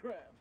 Crap.